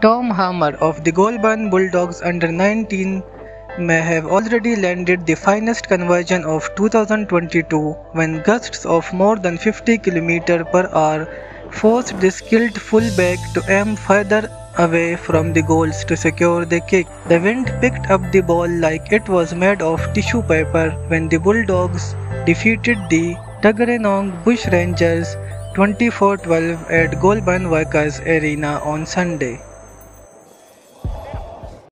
Tom Harmer of the Goulburn Bulldogs under 19 may have already landed the finest conversion of 2022 when gusts of more than 50 km per hour forced the skilled fullback to aim further away from the goals to secure the kick. The wind picked up the ball like it was made of tissue paper when the Bulldogs defeated the Tuggeranong Bushrangers 24-12 at Goulburn Workers Arena on Sunday.